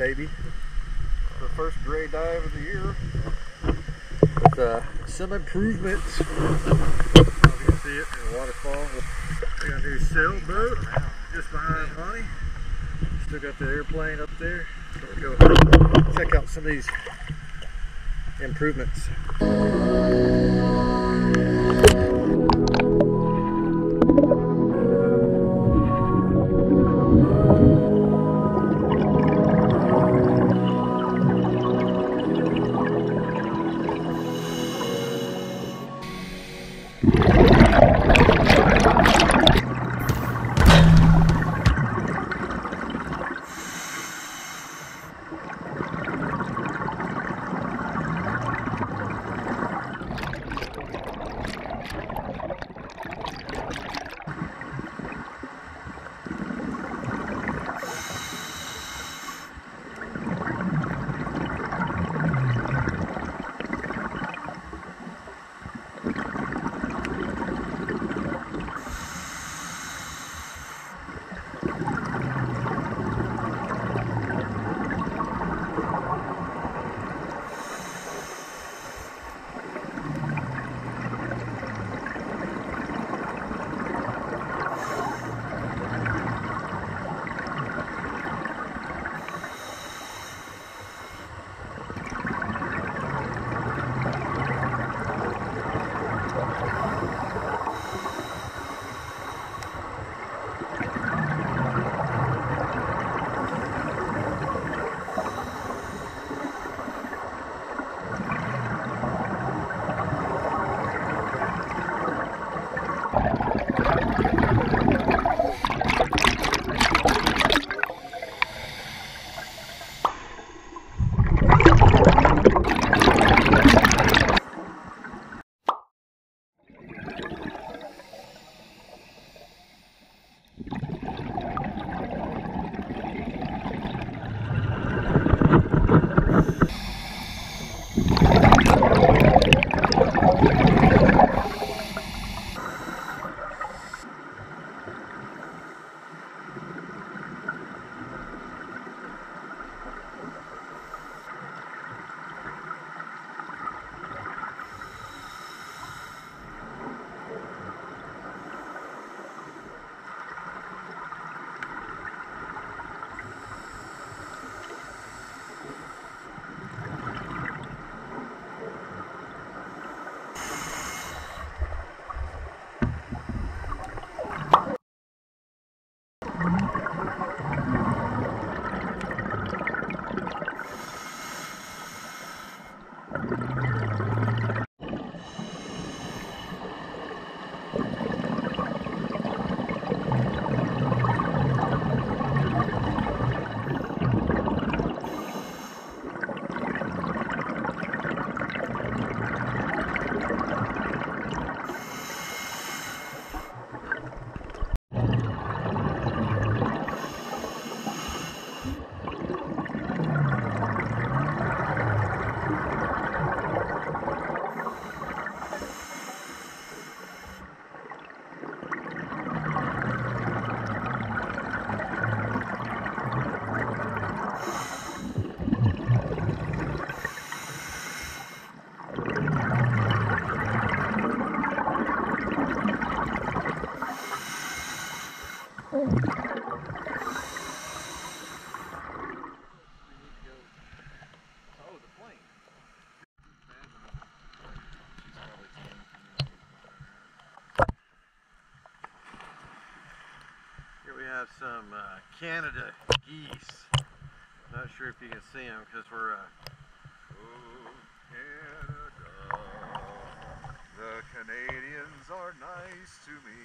baby. The first gray dive of the year. With uh, some improvements. you see it in the waterfall. We got a new sailboat just behind honey. Still got the airplane up there. We'll go check out some of these improvements. Have some uh, Canada geese. Not sure if you can see them because we're. Uh, Oh, Canada, the Canadians are nice to me.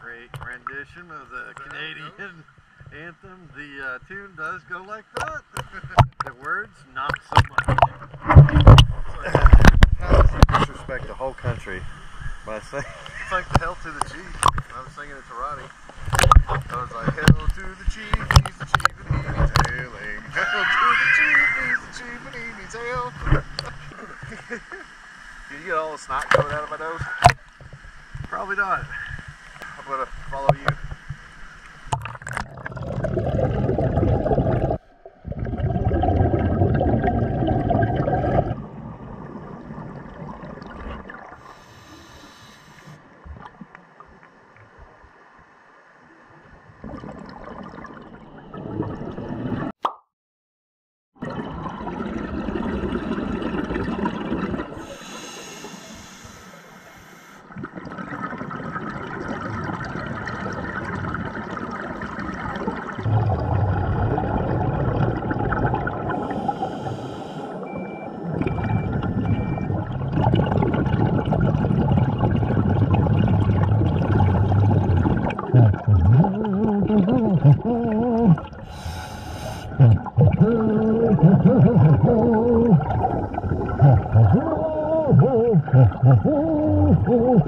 great rendition of the Canadian anthem. The uh, tune does go like that. the words, not so much. How does disrespect the whole country by saying? It's like the hell to the chief. I was singing it to Roddy. I was like, hell to the chief, he's the chief and he needs hailing. Hell to the chief, he's the chief and he needs hail. Did you get all the snot coming out of my nose? Probably not. I'm gonna follow you. Oh,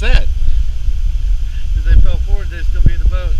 that? If they fell forward, they'd still be in the boat.